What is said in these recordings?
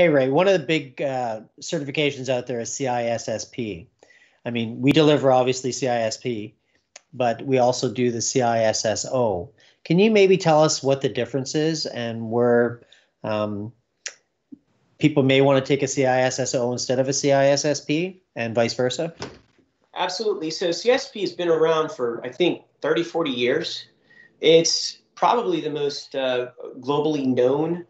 Hey, Ray, one of the big uh, certifications out there is CISSP. I mean, we deliver obviously CISSP, but we also do the CISSO. Can you maybe tell us what the difference is and where um, people may want to take a CISSO instead of a CISSP and vice versa? Absolutely. So CSP has been around for, I think, 30, 40 years. It's probably the most uh, globally known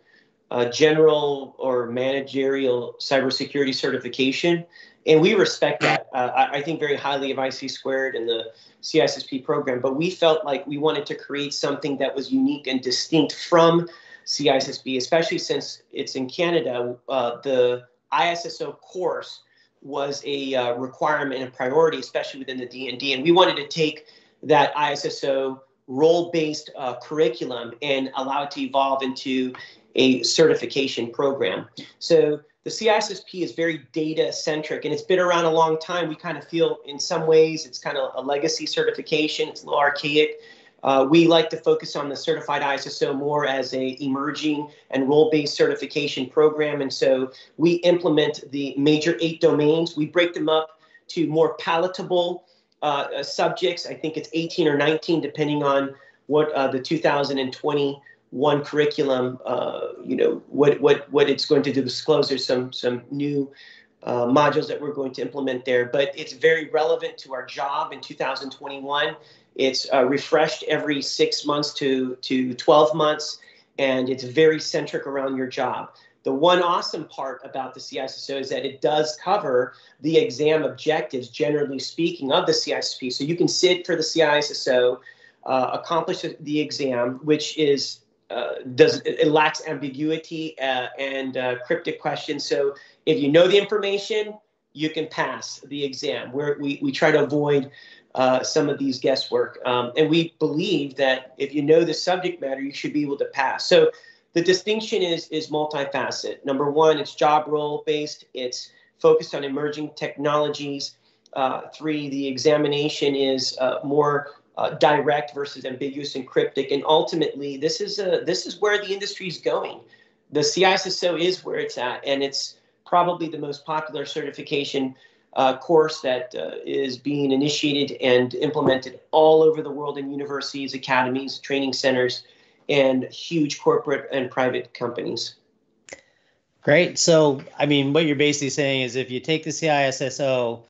uh, general or managerial cybersecurity certification. And we respect that. Uh, I, think very highly of ISC squared and the CISSP program, but we felt like we wanted to create something that was unique and distinct from CISSP, especially since it's in Canada. Uh, the ISSO course was a uh, requirement and priority, especially within the DND, and we wanted to take that ISSO role-based uh, curriculum and allow it to evolve into a certification program. So the CISSP is very data centric and it's been around a long time. We kind of feel in some ways it's kind of a legacy certification. It's a little archaic. Uh, we like to focus on the certified ISSO more as a emerging and role-based certification program. And so we implement the major eight domains. We break them up to more palatable uh, subjects. I think it's 18 or 19, depending on what uh, the 2020 one curriculum, uh, you know, what, what, what it's going to disclose. There's some, some new uh, modules that we're going to implement there, but it's very relevant to our job in 2021. It's uh, refreshed every six months to, to 12 months, and it's very centric around your job. The one awesome part about the CISSO is that it does cover the exam objectives, generally speaking, of the CISSP. So you can sit for the CISSO, uh, accomplish the exam, which is does it lacks ambiguity uh, and uh, cryptic questions. So if you know the information, you can pass the exam. Where we we try to avoid uh, some of these guesswork, um, and we believe that if you know the subject matter, you should be able to pass. So the distinction is is multifaceted. Number one, it's job role based. It's focused on emerging technologies. Uh, three, the examination is more uh, direct versus ambiguous and cryptic. And ultimately, this is a, this is where the industry is going. The CISSO is where it's at, and it's probably the most popular certification uh, course that uh, is being initiated and implemented all over the world in universities, academies, training centers, and huge corporate and private companies. Great. So, I mean, what you're basically saying is if you take the CISSO,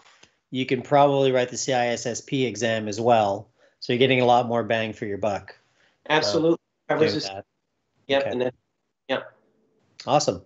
you can probably write the CISSP exam as well. So you're getting a lot more bang for your buck. Absolutely. So, Yep. Okay. And then, yeah. Awesome.